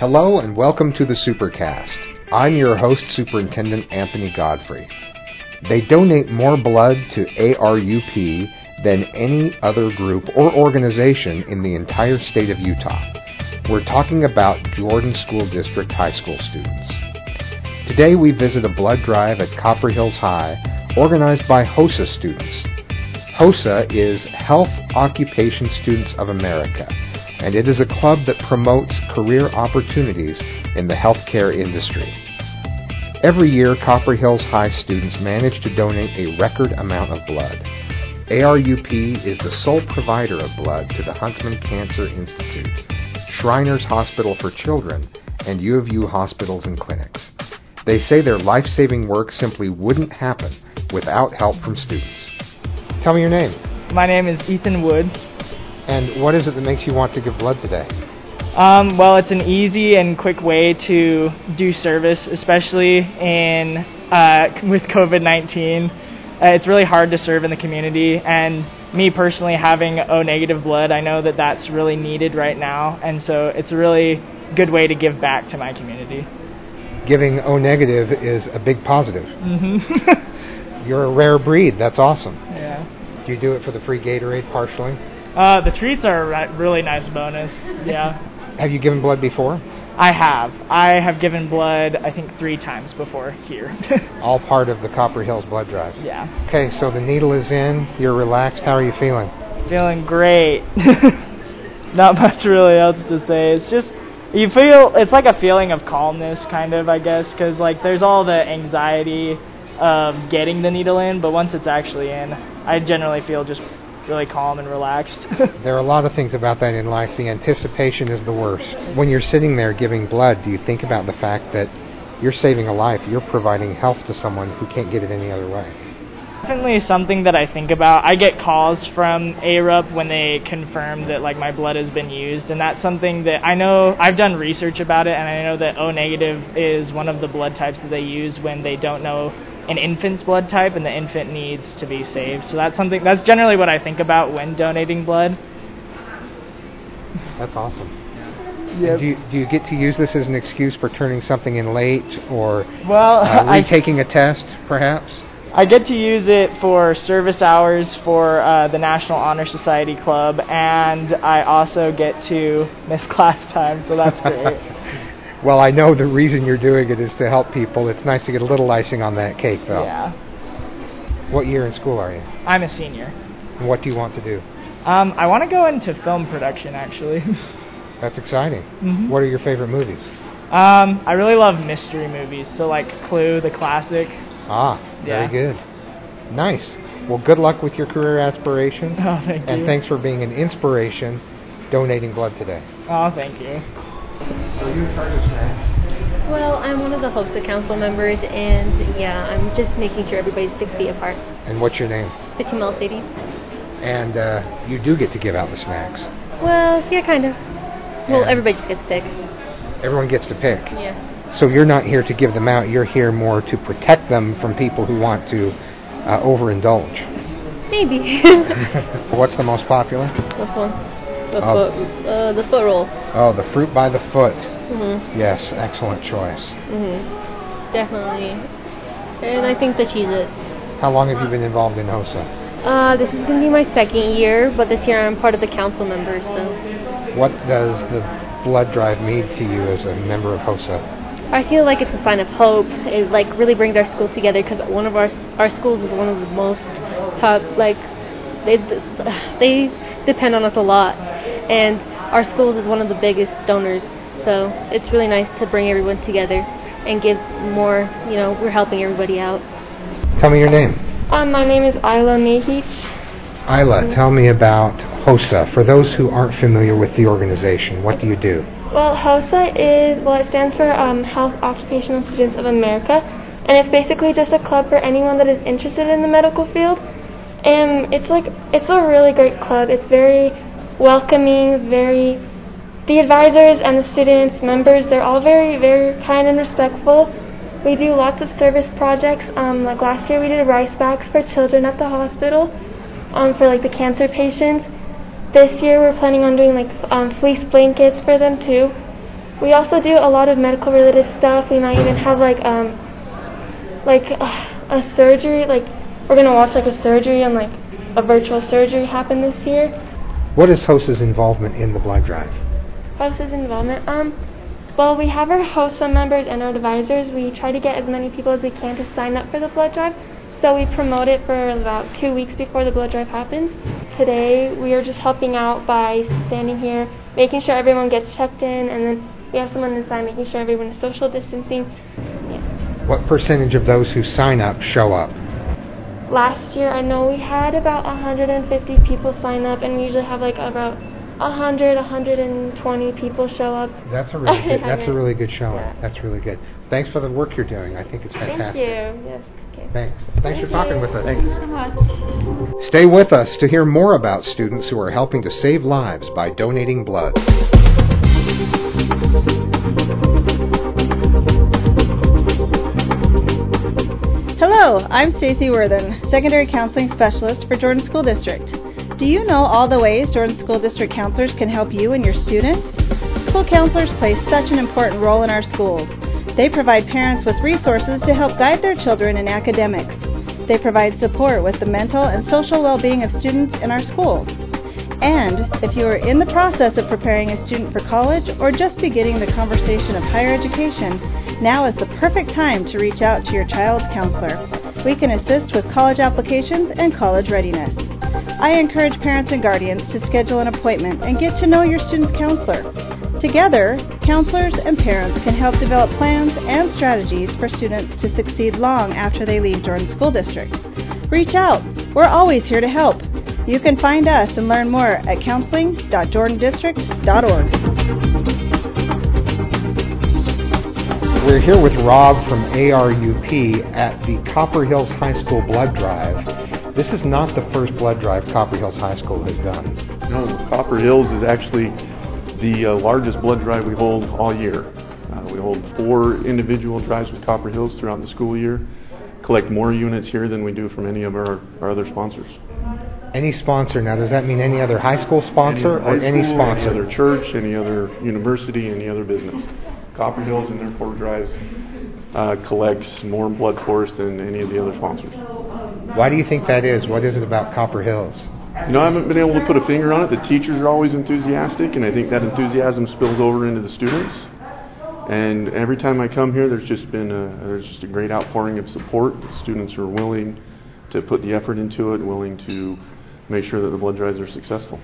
Hello and welcome to the Supercast. I'm your host, Superintendent Anthony Godfrey. They donate more blood to ARUP than any other group or organization in the entire state of Utah. We're talking about Jordan School District high school students. Today we visit a blood drive at Copper Hills High organized by HOSA students. HOSA is Health Occupation Students of America and it is a club that promotes career opportunities in the healthcare industry. Every year, Copper Hills High students manage to donate a record amount of blood. ARUP is the sole provider of blood to the Huntsman Cancer Institute, Shriners Hospital for Children, and U of U hospitals and clinics. They say their life saving work simply wouldn't happen without help from students. Tell me your name. My name is Ethan Wood. And what is it that makes you want to give blood today? Um, well, it's an easy and quick way to do service, especially in uh, with COVID-19. Uh, it's really hard to serve in the community, and me personally having O negative blood, I know that that's really needed right now, and so it's a really good way to give back to my community. Giving O negative is a big positive. Mm-hmm. You're a rare breed. That's awesome. Yeah. Do you do it for the free Gatorade partially? Uh, the treats are a really nice bonus. Yeah. Have you given blood before? I have. I have given blood, I think, three times before here. All part of the Copper Hills blood drive. Yeah. Okay, so the needle is in. You're relaxed. How are you feeling? Feeling great. Not much really else to say. It's just you feel it's like a feeling of calmness, kind of, I guess, because like there's all the anxiety of getting the needle in, but once it's actually in, I generally feel just really calm and relaxed. there are a lot of things about that in life. The anticipation is the worst. When you're sitting there giving blood, do you think about the fact that you're saving a life? You're providing health to someone who can't get it any other way. Definitely something that I think about. I get calls from ARUP when they confirm that like my blood has been used, and that's something that I know. I've done research about it, and I know that O negative is one of the blood types that they use when they don't know an infant's blood type and the infant needs to be saved. So that's something that's generally what I think about when donating blood. That's awesome. Yep. Do you, do you get to use this as an excuse for turning something in late or well, uh, retaking a test, perhaps? I get to use it for service hours for uh, the National Honor Society Club, and I also get to miss class time, so that's great. Well, I know the reason you're doing it is to help people. It's nice to get a little icing on that cake, though. Yeah. What year in school are you? I'm a senior. And what do you want to do? Um, I want to go into film production, actually. That's exciting. Mhm. What are your favorite movies? um, I really love mystery movies, so like Clue, the classic. Ah, very Yeah. good. Nice. Well, good luck with your career aspirations. Oh, thank you. and you. thanks for being an inspiration donating blood today. Oh, thank you. Are you in charge of snacks? Well, I'm one of the HOSA council members, and yeah, I'm just making sure everybody's six feet apart. And what's your name? Fatima Sadie. And uh, you do get to give out the snacks. Well, yeah, kind of. Well, everybody just gets to pick. Everyone gets to pick. Yeah. So you're not here to give them out. You're here more to protect them from people who want to uh, overindulge. Maybe. What's the most popular? This one. The Oh. foot. Uh, the foot roll. Oh, the fruit by the foot. Mhm. Yes, excellent choice. Mhm. Definitely. And I think the Cheez-Its. How long have you been involved in HOSA? Uh, this is gonna be my second year, but this year I'm part of the council members, so What does the blood drive mean to you as a member of HOSA? I feel like it's a sign of hope. It like really brings our school together because one of our our schools is one of the most top like they they depend on us a lot, and our schools is one of the biggest donors. So it's really nice to bring everyone together and give more. You know, we're helping everybody out. Tell me your name. Um, my name is Isla Nahich. Isla, tell me about HOSA. For those who aren't familiar with the organization, what do you do? Well, HOSA is, well, it stands for um, Health Occupational Students of America, and it's basically just a club for anyone that is interested in the medical field. And it's like, it's a really great club. It's very welcoming, very, the advisors and the students, members, they're all very, very kind and respectful. We do lots of service projects. Um, like last year, we did rice bags for children at the hospital um, for like the cancer patients. This year, we're planning on doing like um, fleece blankets for them too. we also do a lot of medical related stuff. We might even have like um like uh, a surgery. Like we're gonna watch like a surgery and like a virtual surgery happen this year. What is HOSA's involvement in the blood drive? HOSA's involvement. Um, well, we have our HOSA members and our advisors. We try to get as many people as we can to sign up for the blood drive. So we promote it for about two weeks before the blood drive happens. Today we are just helping out by standing here, making sure everyone gets checked in, and then we have someone inside making sure everyone is social distancing. Yeah. What percentage of those who sign up show up? Last year, I know we had about 150 people sign up, and we usually have like about 100, 120 people show up. That's a really good, that's a really good showing. Yeah. That's really good. Thanks for the work you're doing. I think it's fantastic. Thank you. Yes. Okay. Thanks. Thanks for talking you. with us. Thank so much. Stay with us to hear more about students who are helping to save lives by donating blood. Hello, I'm Stacy Worthen, Secondary Counseling Specialist for Jordan School District. Do you know all the ways Jordan School District counselors can help you and your students? School counselors play such an important role in our schools. They provide parents with resources to help guide their children in academics. They provide support with the mental and social well-being of students in our schools. And if you are in the process of preparing a student for college or just beginning the conversation of higher education, now is the perfect time to reach out to your child's counselor. We can assist with college applications and college readiness. I encourage parents and guardians to schedule an appointment and get to know your student's counselor. Together, counselors and parents can help develop plans and strategies for students to succeed long after they leave Jordan School District. Reach out. We're always here to help. You can find us and learn more at counseling.jordandistrict.org. We're here with Rob from ARUP at the Copper Hills High School blood drive. This is not the first blood drive Copper Hills High School has done. No, Copper Hills is actually the uh, largest blood drive we hold all year. Uh, we hold four individual drives with Copper Hills throughout the school year. Collect more units here than we do from any of our, our other sponsors. Any sponsor now? Does that mean any other high school sponsor Any or high any sponsor? Any other church, any other university, any other business. Copper Hills and their four drives uh, collects more blood for us than any of the other sponsors. Why do you think that is? What is it about Copper Hills? You know, I haven't been able to put a finger on it. The teachers are always enthusiastic, and I think that enthusiasm spills over into the students. And every time I come here, there's just been a, there's just a great outpouring of support. The students are willing to put the effort into it, willing to make sure that the blood drives are successful.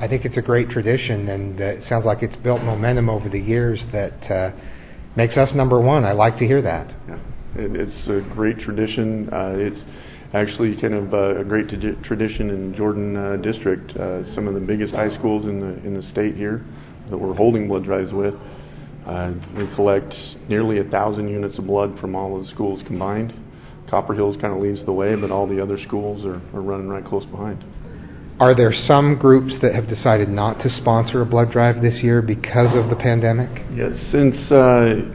I think it's a great tradition, and uh, it sounds like it's built momentum over the years that uh, makes us number one. I like to hear that. Yeah, it, it's a great tradition. Uh, it's actually kind of uh, a great tradi- tradition in Jordan uh, District. Uh, some of the biggest high schools in the in the state here that we're holding blood drives with. We collect nearly a thousand units of blood from all of the schools combined. Copper Hills kind of leads the way, but all the other schools are, are running right close behind. Are there some groups that have decided not to sponsor a blood drive this year because of the pandemic? Yes, since uh,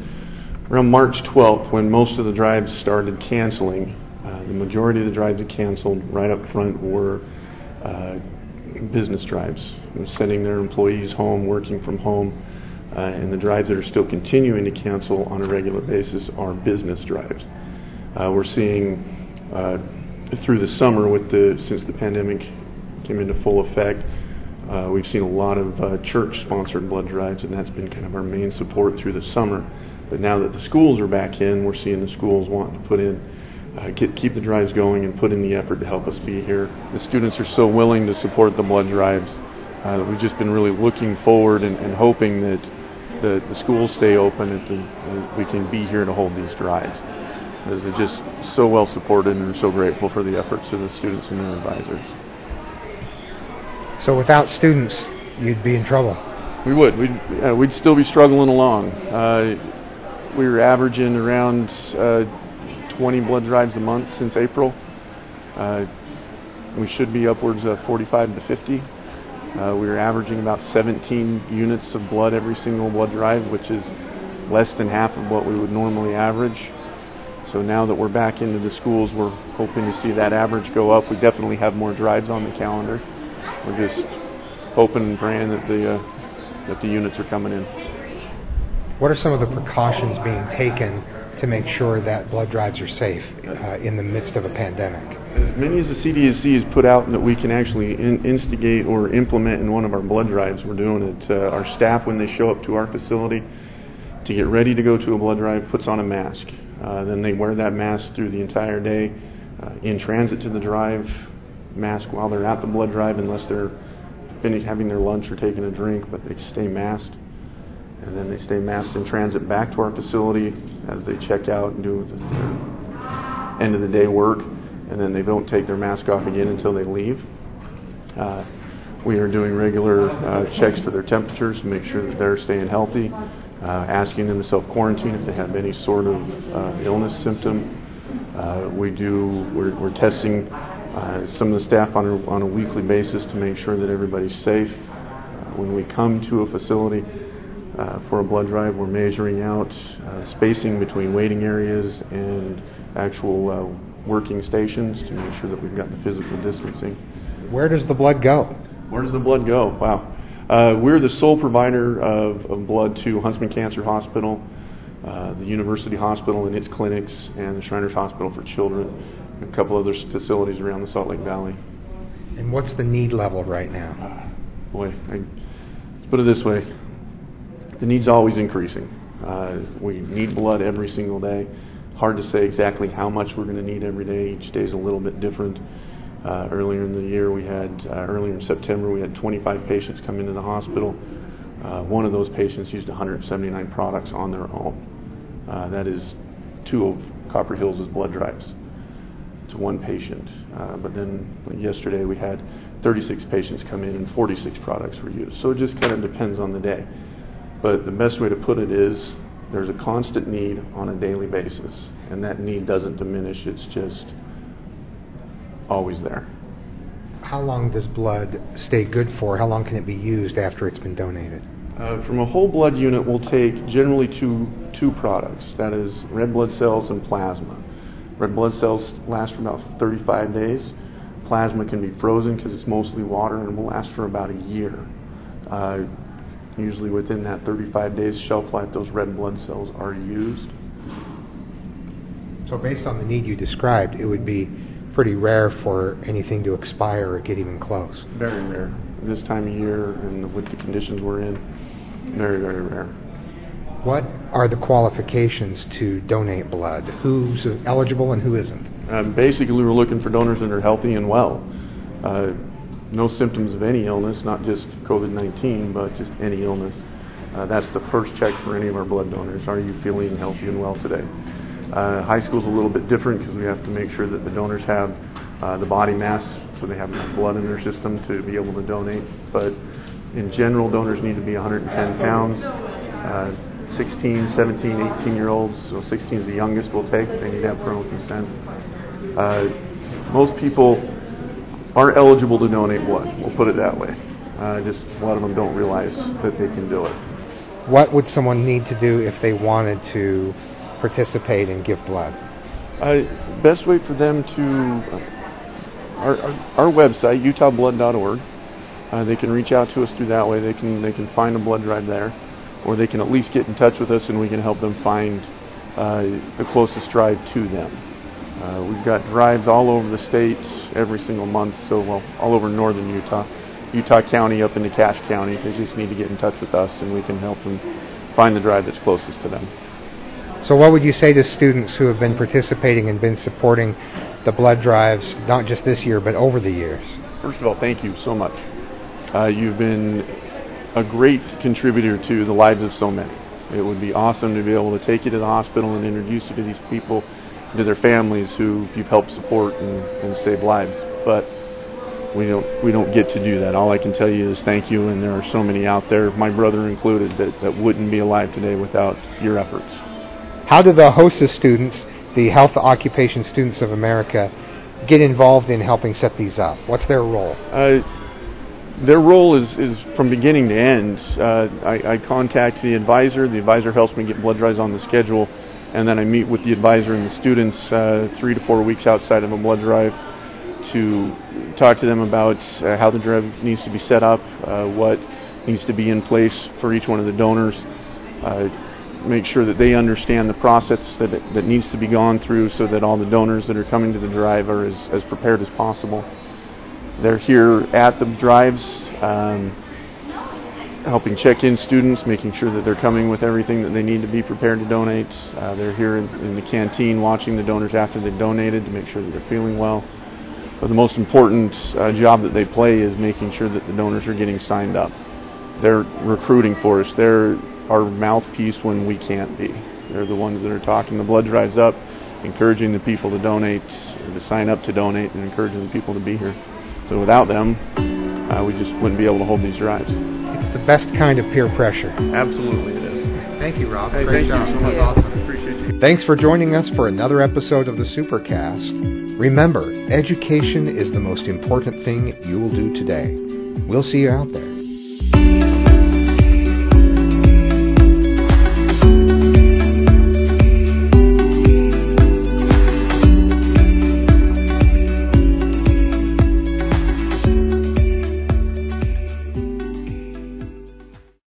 around March 12th, when most of the drives started canceling, uh, the majority of the drives that canceled right up front were uh, business drives, sending their employees home, working from home. Uh, and the drives that are still continuing to cancel on a regular basis are business drives. Uh, we're seeing uh, through the summer, with the since the pandemic came into full effect, uh, we've seen a lot of uh, church-sponsored blood drives, and that's been kind of our main support through the summer. But now that the schools are back in, we're seeing the schools wanting to put in, uh, get, keep the drives going, and put in the effort to help us be here. The students are so willing to support the blood drives uh, that we've just been really looking forward and, and hoping that the, the schools stay open and to, uh, we can be here to hold these drives. They're just so well supported and we're so grateful for the efforts of the students and their advisors. So without students, you'd be in trouble. We would. We'd, uh, we'd still be struggling along. Uh, we were averaging around uh, 20 blood drives a month since April. Uh, we should be upwards of 45 to 50. Uh, we were averaging about 17 units of blood every single blood drive, which is less than half of what we would normally average. So now that we're back into the schools, we're hoping to see that average go up. We definitely have more drives on the calendar. We're just hoping and praying that the uh, that the units are coming in. What are some of the precautions being taken to make sure that blood drives are safe uh, in the midst of a pandemic? As many as the CDC has put out that we can actually in, instigate or implement in one of our blood drives, we're doing it. Uh, our staff, when they show up to our facility to get ready to go to a blood drive, puts on a mask. Uh, then they wear that mask through the entire day. Uh, in transit to the drive, mask while they're at the blood drive, unless they're having their lunch or taking a drink, but they stay masked and then they stay masked in transit back to our facility as they check out and do their end of the day work, and then they don't take their mask off again until they leave. Uh, we are doing regular uh, checks for their temperatures to make sure that they're staying healthy, uh, asking them to self quarantine if they have any sort of uh, illness symptom. Uh, we do we're, we're testing uh, some of the staff on a, on a weekly basis to make sure that everybody's safe. when we come to a facility, uh, for a blood drive, we're measuring out uh, spacing between waiting areas and actual uh, working stations to make sure that we've got the physical distancing. Where does the blood go? Where does the blood go? Wow. Uh, we're the sole provider of, of, blood to Huntsman Cancer Hospital, uh, the University Hospital and its clinics, and the Shriners Hospital for Children, a couple other facilities around the Salt Lake Valley. And what's the need level right now? boy, I, let's put it this way the need's always increasing. Uh, we need blood every single day. Hard to say exactly how much we're going to need every day. Each day is a little bit different. Uh, earlier in the year, we had uh, earlier in September we had 25 patients come into the hospital. Uh, one of those patients used 179 products on their own. Uh, that is two of Copper Hills' blood drives to one patient. Uh, but then yesterday we had 36 patients come in and 46 products were used. So it just kind of depends on the day. But the best way to put it is there's a constant need on a daily basis, and that need doesn't diminish, it's just always there. How long does blood stay good for? How long can it be used after it's been donated? Uh, from a whole blood unit, we'll take generally two, two products that is, red blood cells and plasma. Red blood cells last for about 35 days. Plasma can be frozen because it's mostly water and will last for about a year. Uh, Usually within that 35 days shelf life, those red blood cells are used. So based on the need you described, it would be pretty rare for anything to expire or get even close. Very rare. This time of year and with the conditions we're in, very, very rare. What are the qualifications to donate blood? Who's eligible and who isn't? Um, basically, we're looking for donors that are healthy and well. Uh, no symptoms of any illness, not just COVID 19, but just any illness. Uh, that's the first check for any of our blood donors. Are you feeling healthy and well today? Uh, high school is a little bit different because we have to make sure that the donors have uh, the body mass so they have enough blood in their system to be able to donate. But in general, donors need to be 110 pounds. Uh, 16, 17, 18 year olds, so 16 is the youngest we'll take. They need to have parental consent. Uh, most people aren't eligible to donate blood. We'll put it that way. Uh, just a lot of them don't realize that they can do it. What would someone need to do if they wanted to participate and give blood? Uh, best way for them to uh, our, our, our website utahblood.org. Uh, they can reach out to us through that way. They can they can find a blood drive there, or they can at least get in touch with us and we can help them find uh, the closest drive to them. Uh, we've got drives all over the state every single month, so well, all over northern Utah, Utah County up into Cache County. They just need to get in touch with us, and we can help them find the drive that's closest to them. So, what would you say to students who have been participating and been supporting the blood drives, not just this year, but over the years? First of all, thank you so much. Uh, you've been a great contributor to the lives of so many. It would be awesome to be able to take you to the hospital and introduce you to these people to their families who you've helped support and, and save lives. But we don't we don't get to do that. All I can tell you is thank you, and there are so many out there, my brother included, that, that wouldn't be alive today without your efforts. How do the HOSA students, the Health Occupation Students of America, get involved in helping set these up? What's their role? Uh, their role is, is from beginning to end. Uh, I, I contact the advisor. The advisor helps me get blood drives on the schedule and then I meet with the advisor and the students uh, three to four weeks outside of a blood drive to talk to them about uh, how the drive needs to be set up, uh, what needs to be in place for each one of the donors. Uh, make sure that they understand the process that, that needs to be gone through so that all the donors that are coming to the drive are as, as prepared as possible. They're here at the drives, um, helping check in students, making sure that they're coming with everything that they need to be prepared to donate. Uh, they're here in, in, the canteen watching the donors after they've donated to make sure that they're feeling well. But the most important uh, job that they play is making sure that the donors are getting signed up. They're recruiting for us. They're our mouthpiece when we can't be. They're the ones that are talking the blood drives up, encouraging the people to donate, to sign up to donate, and encouraging the people to be here. So without them, uh, we just wouldn't be able to hold these drives. It's the best kind of peer pressure. Absolutely, it is. Thank you, Rob. Hey, Great thank job. you so much. Awesome. Appreciate you. Thanks for joining us for another episode of the Supercast. Remember, education is the most important thing you will do today. We'll see you out there.